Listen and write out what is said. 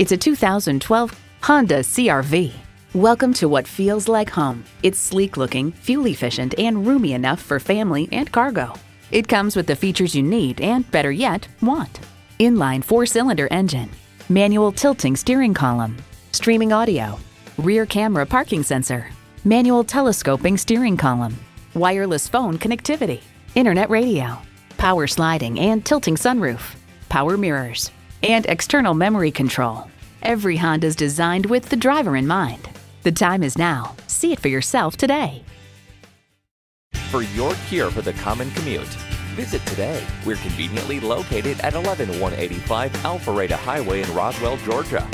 It's a 2012 Honda CRV. Welcome to what feels like home. It's sleek looking, fuel efficient, and roomy enough for family and cargo. It comes with the features you need and, better yet, want. Inline four cylinder engine, manual tilting steering column, streaming audio, rear camera parking sensor, manual telescoping steering column, wireless phone connectivity, internet radio, power sliding and tilting sunroof, power mirrors, and external memory control. Every Honda is designed with the driver in mind. The time is now. See it for yourself today. For your cure for the common commute, visit today. We're conveniently located at 11185 Alpharetta Highway in Roswell, Georgia.